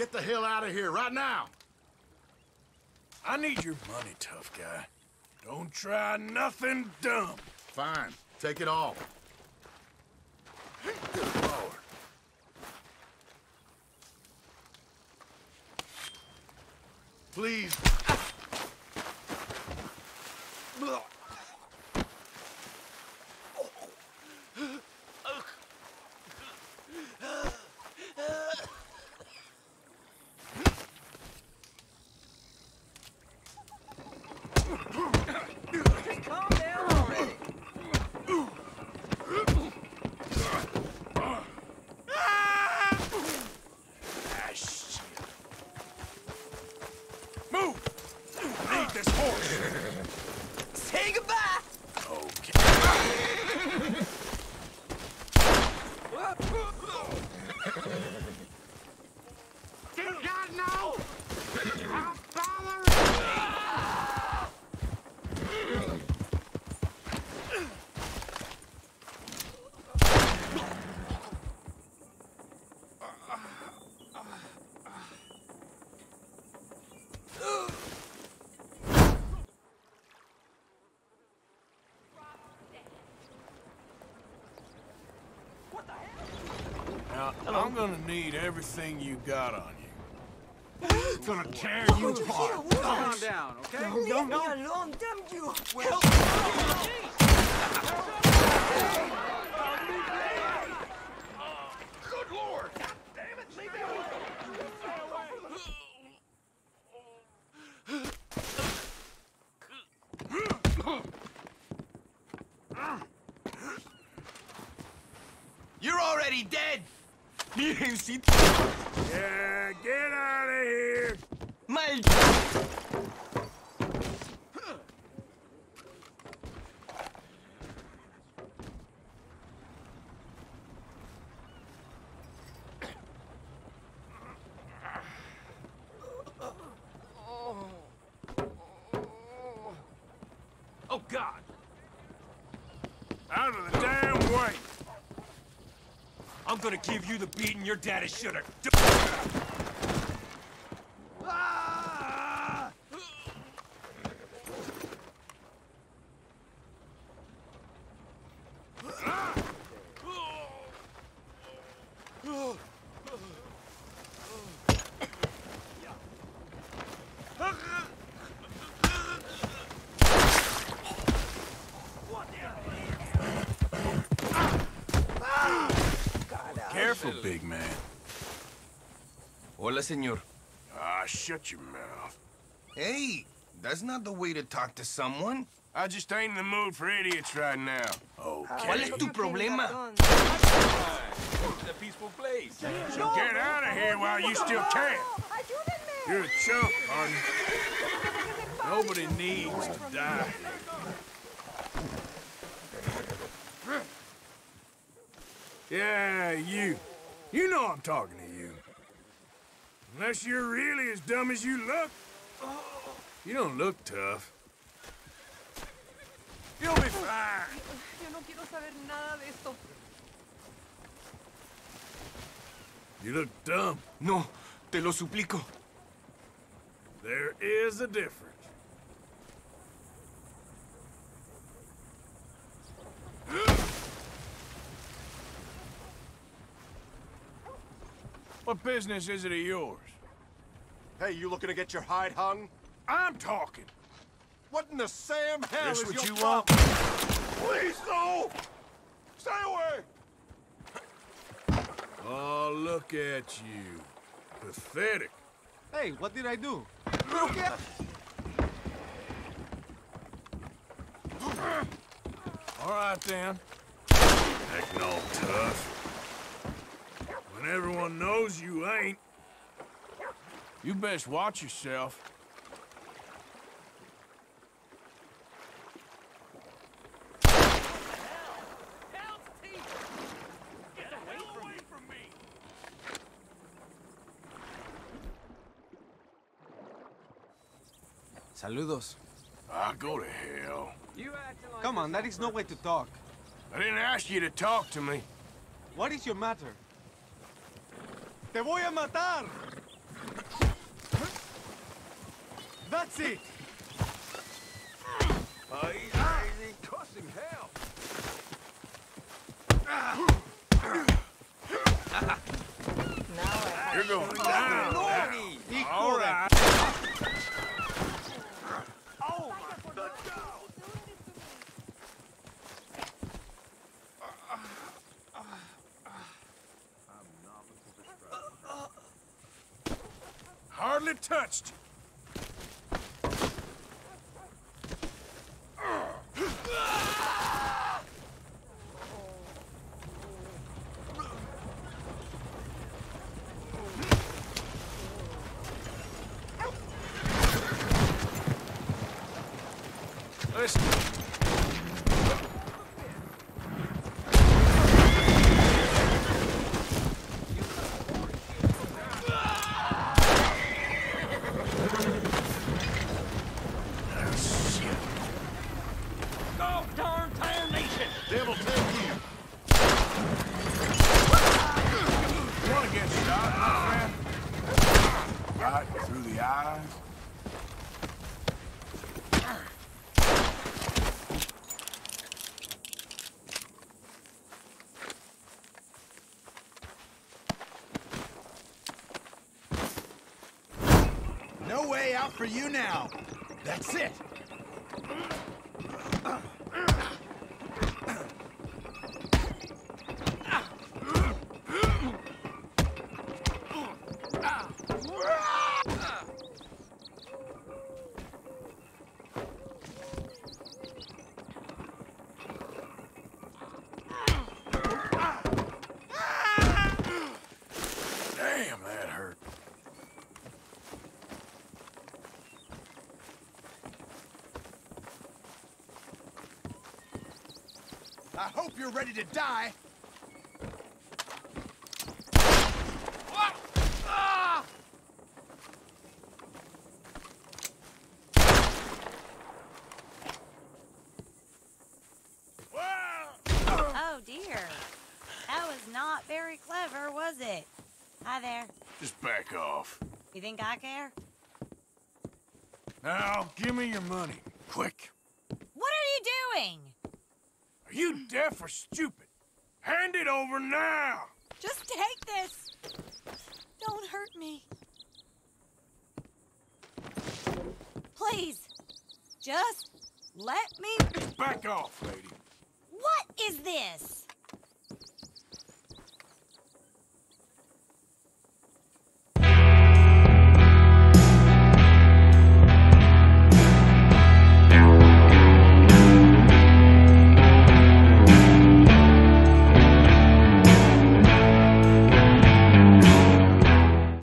Get the hell out of here, right now! I need your money, tough guy. Don't try nothing dumb. Fine, take it all. Good lord. Please. Calm down already. Ah, shit. Move! Need this horse. Say goodbye. Okay. Did God know? Our father... Now, I'm gonna need everything you got on you. It's Gonna tear you apart. Calm down, okay? Leave me alone, damn you. Good lord! You're already dead! Yeah, get out of here! Mal... Oh, God! Out of the damn way! I'm gonna give you the beating your daddy should have. Careful, big man. Hola, senor. Ah, shut your mouth. Hey, that's not the way to talk to someone. I just ain't in the mood for idiots right now. Okay. ¿Cuál es tu problema? a peaceful place. So get out of here while you still can. You're a chump, aren't? Nobody needs to die. Yeah, you. You know I'm talking to you. Unless you're really as dumb as you look. You don't look tough. You'll be fine. Yo no quiero saber nada de esto. You look dumb. No, te lo suplico. There is a difference. What business is it of yours? Hey, you looking to get your hide hung? I'm talking. What in the Sam hell This is what your you want? Please, no! Stay away! Oh, look at you. Pathetic. Hey, what did I do? All right, then. Acting all tough. When everyone knows you ain't, you best watch yourself. Saludos. Ah, go to hell. You like Come on, that is no way to talk. I didn't ask you to talk to me. What is your matter? ¡Te voy a matar! That's it! Hardly touched. Listen. Go, darn damnation! Devil take you. You want to get shot, my friend? Right through the eyes? No way out for you now. That's it. I hope you're ready to die. Oh dear. That was not very clever, was it? Hi there. Just back off. You think I care? Now, give me your money. Quick. What are you doing? Are you deaf or stupid? Hand it over now! Just take this. Don't hurt me. Please. Just let me. Back off, lady. What is this?